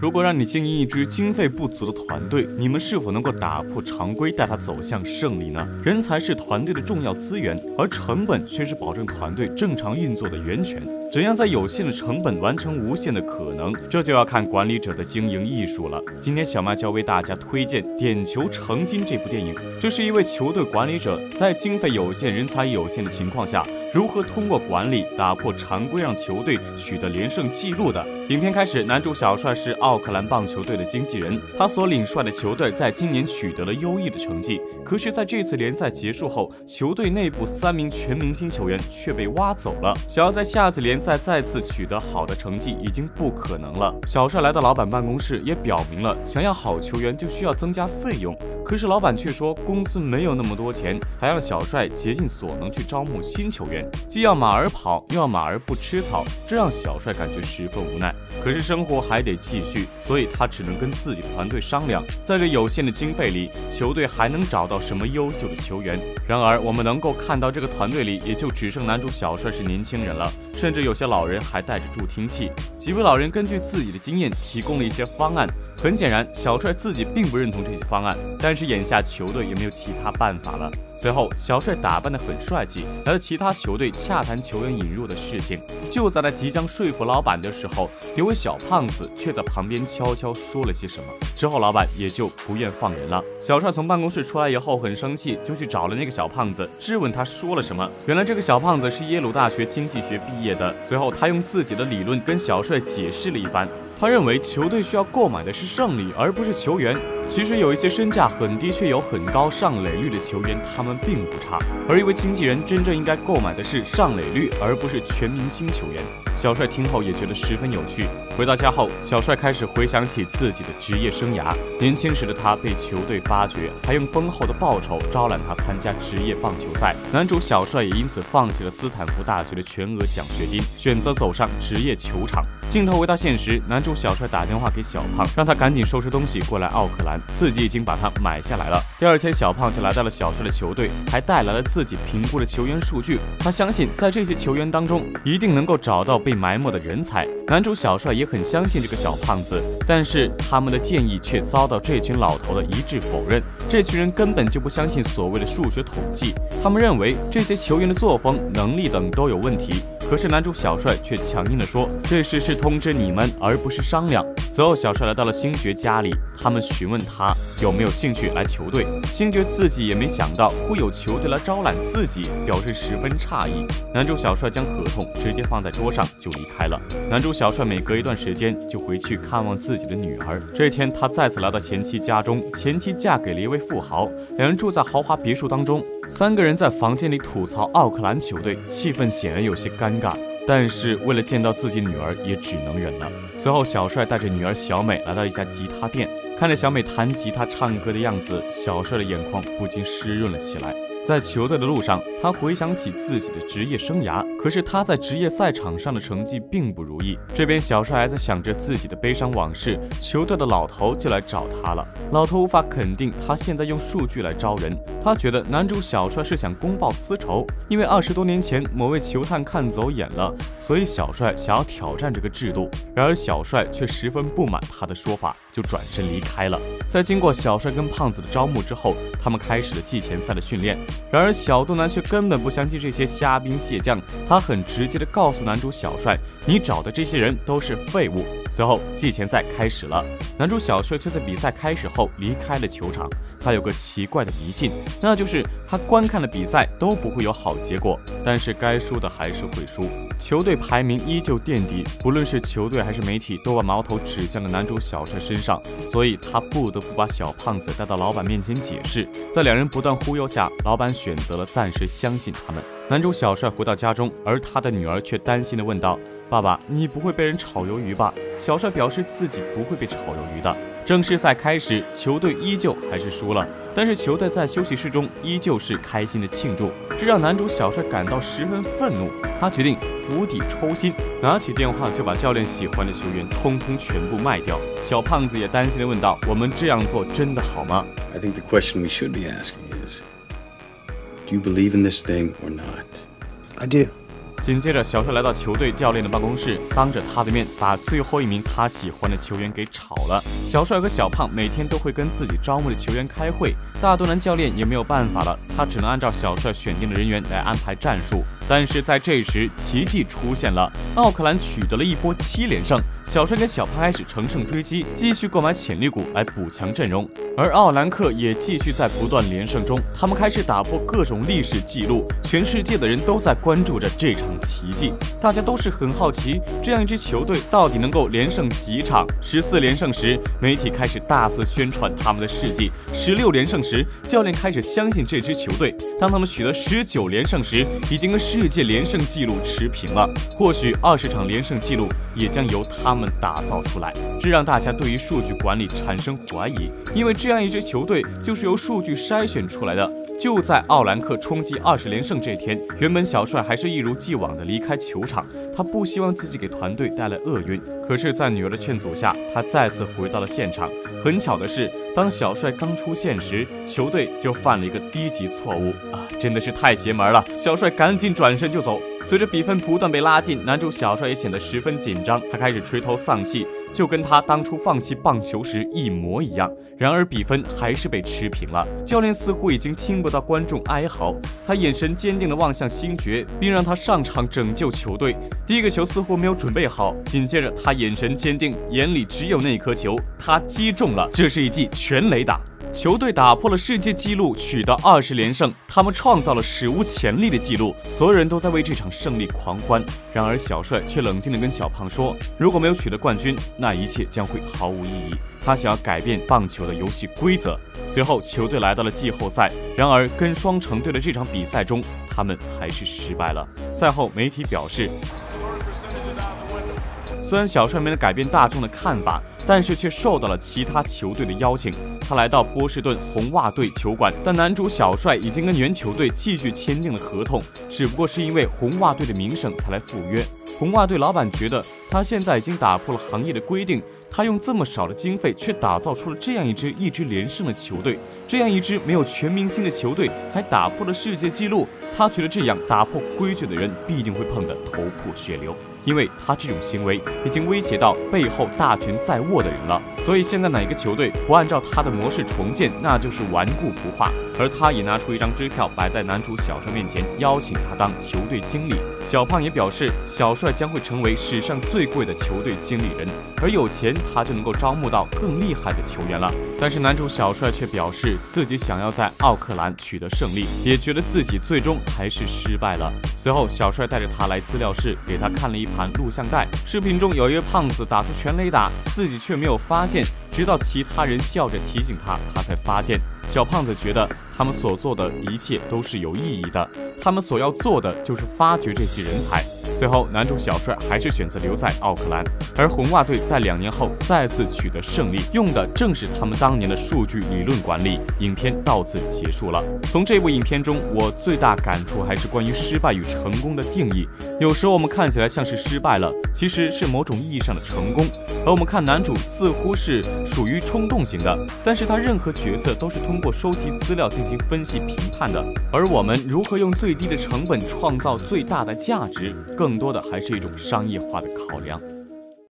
如果让你经营一支经费不足的团队，你们是否能够打破常规，带他走向胜利呢？人才是团队的重要资源，而成本却是保证团队正常运作的源泉。怎样在有限的成本完成无限的可能，这就要看管理者的经营艺术了。今天小麦就要为大家推荐《点球成金》这部电影，这是一位球队管理者在经费有限、人才有限的情况下，如何通过管理打破常规，让球队取得连胜记录的。影片开始，男主小帅是奥克兰棒球队的经纪人，他所领帅的球队在今年取得了优异的成绩。可是，在这次联赛结束后，球队内部三名全明星球员却被挖走了。想要在下次联赛再次取得好的成绩，已经不可能了。小帅来到老板办公室，也表明了想要好球员就需要增加费用。可是老板却说公司没有那么多钱，还让小帅竭尽所能去招募新球员，既要马儿跑，又要马儿不吃草，这让小帅感觉十分无奈。可是生活还得继续，所以他只能跟自己的团队商量，在这有限的经费里，球队还能找到什么优秀的球员。然而我们能够看到，这个团队里也就只剩男主小帅是年轻人了，甚至有些老人还带着助听器。几位老人根据自己的经验提供了一些方案。很显然，小帅自己并不认同这些方案，但是眼下球队也没有其他办法了。随后，小帅打扮得很帅气，来到其他球队洽谈球员引入的事情。就在他即将说服老板的时候，有位小胖子却在旁边悄悄说了些什么。之后，老板也就不愿放人了。小帅从办公室出来以后很生气，就去找了那个小胖子，质问他说了什么。原来这个小胖子是耶鲁大学经济学毕业的。随后，他用自己的理论跟小帅解释了一番。他认为球队需要购买的是胜利，而不是球员。其实有一些身价很低却有很高上垒率的球员，他们并不差。而一位经纪人真正应该购买的是上垒率，而不是全明星球员。小帅听后也觉得十分有趣。回到家后，小帅开始回想起自己的职业生涯。年轻时的他被球队发掘，还用丰厚的报酬招揽他参加职业棒球赛。男主小帅也因此放弃了斯坦福大学的全额奖学金，选择走上职业球场。镜头回到现实，男主小帅打电话给小胖，让他赶紧收拾东西过来奥克兰。自己已经把它买下来了。第二天，小胖就来到了小帅的球队，还带来了自己评估的球员数据。他相信，在这些球员当中，一定能够找到被埋没的人才。男主小帅也很相信这个小胖子，但是他们的建议却遭到这群老头的一致否认。这群人根本就不相信所谓的数学统计，他们认为这些球员的作风、能力等都有问题。可是男主小帅却强硬地说：“这事是通知你们，而不是商量。”随后，小帅来到了星爵家里，他们询问他有没有兴趣来球队。星爵自己也没想到会有球队来招揽自己，表示十分诧异。男主小帅将合同直接放在桌上就离开了。男主小帅每隔一段时间就回去看望自己的女儿。这天，他再次来到前妻家中，前妻嫁给了一位富豪，两人住在豪华别墅当中。三个人在房间里吐槽奥克兰球队，气氛显然有些尴尬。但是为了见到自己女儿，也只能忍了。随后，小帅带着女儿小美来到一家吉他店，看着小美弹吉他、唱歌的样子，小帅的眼眶不禁湿润了起来。在球队的路上，他回想起自己的职业生涯，可是他在职业赛场上的成绩并不如意。这边小帅还在想着自己的悲伤往事，球队的老头就来找他了。老头无法肯定他现在用数据来招人，他觉得男主小帅是想公报私仇，因为二十多年前某位球探看走眼了，所以小帅想要挑战这个制度。然而小帅却十分不满他的说法，就转身离开了。在经过小帅跟胖子的招募之后，他们开始了季前赛的训练。然而，小肚腩却根本不相信这些虾兵蟹将，他很直接的告诉男主小帅：“你找的这些人都是废物。”随后，季前赛开始了，男主小帅却在比赛开始后离开了球场。他有个奇怪的迷信，那就是他观看了比赛都不会有好结果，但是该输的还是会输。球队排名依旧垫底，不论是球队还是媒体都把矛头指向了男主小帅身上，所以他不得不把小胖子带到老板面前解释。在两人不断忽悠下，老板选择了暂时相信他们。男主小帅回到家中，而他的女儿却担心地问道：“爸爸，你不会被人炒鱿鱼吧？”小帅表示自己不会被炒鱿鱼的。正式赛开始，球队依旧还是输了，但是球队在休息室中依旧是开心的庆祝，这让男主小帅感到十分愤怒。他决定釜底抽薪，拿起电话就把教练喜欢的球员通通全部卖掉。小胖子也担心地问道：“我们这样做真的好吗？”I think the question we should be asking is, do you believe in this thing or not? I do. 紧接着，小帅来到球队教练的办公室，当着他的面把最后一名他喜欢的球员给炒了。小帅和小胖每天都会跟自己招募的球员开会，大肚腩教练也没有办法了，他只能按照小帅选定的人员来安排战术。但是在这时，奇迹出现了，奥克兰取得了一波七连胜。小帅跟小胖开始乘胜追击，继续购买潜力股来补强阵容，而奥兰克也继续在不断连胜中，他们开始打破各种历史记录，全世界的人都在关注着这场奇迹，大家都是很好奇，这样一支球队到底能够连胜几场？十四连胜时，媒体开始大肆宣传他们的事迹；十六连胜时，教练开始相信这支球队；当他们取得十九连胜时，已经跟世界连胜纪录持平了，或许二十场连胜纪录也将由他们。打造出来，这让大家对于数据管理产生怀疑，因为这样一支球队就是由数据筛选出来的。就在奥兰克冲击二十连胜这天，原本小帅还是一如既往的离开球场，他不希望自己给团队带来厄运。可是，在女儿的劝阻下，他再次回到了现场。很巧的是，当小帅刚出现时，球队就犯了一个低级错误啊！真的是太邪门了！小帅赶紧转身就走。随着比分不断被拉近，男主小帅也显得十分紧张，他开始垂头丧气。就跟他当初放弃棒球时一模一样。然而比分还是被持平了。教练似乎已经听不到观众哀嚎，他眼神坚定地望向星爵，并让他上场拯救球队。第一个球似乎没有准备好，紧接着他眼神坚定，眼里只有那颗球，他击中了。这是一记全垒打。球队打破了世界纪录，取得二十连胜，他们创造了史无前例的纪录，所有人都在为这场胜利狂欢。然而，小帅却冷静地跟小胖说：“如果没有取得冠军，那一切将会毫无意义。”他想要改变棒球的游戏规则。随后，球队来到了季后赛，然而跟双城队的这场比赛中，他们还是失败了。赛后，媒体表示。虽然小帅没能改变大众的看法，但是却受到了其他球队的邀请。他来到波士顿红袜队球馆，但男主小帅已经跟原球队继续签订了合同，只不过是因为红袜队的名声才来赴约。红袜队老板觉得他现在已经打破了行业的规定，他用这么少的经费却打造出了这样一支一直连胜的球队，这样一支没有全明星的球队还打破了世界纪录。他觉得这样打破规矩的人必定会碰得头破血流。因为他这种行为已经威胁到背后大权在握的人了，所以现在哪个球队不按照他的模式重建，那就是顽固不化。而他也拿出一张支票摆在男主小帅面前，邀请他当球队经理。小胖也表示，小帅将会成为史上最贵的球队经理人，而有钱他就能够招募到更厉害的球员了。但是男主小帅却表示自己想要在奥克兰取得胜利，也觉得自己最终还是失败了。随后，小帅带着他来资料室，给他看了一盘录像带。视频中有一个胖子打出全垒打，自己却没有发现直到其他人笑着提醒他，他才发现。小胖子觉得他们所做的一切都是有意义的，他们所要做的就是发掘这些人才。最后，男主小帅还是选择留在奥克兰，而红袜队在两年后再次取得胜利，用的正是他们当年的数据理论管理。影片到此结束了。从这部影片中，我最大感触还是关于失败与成功的定义。有时候我们看起来像是失败了，其实是某种意义上的成功。而我们看男主似乎是属于冲动型的，但是他任何决策都是通过收集资料进行分析评判的。而我们如何用最低的成本创造最大的价值，更多的还是一种商业化的考量。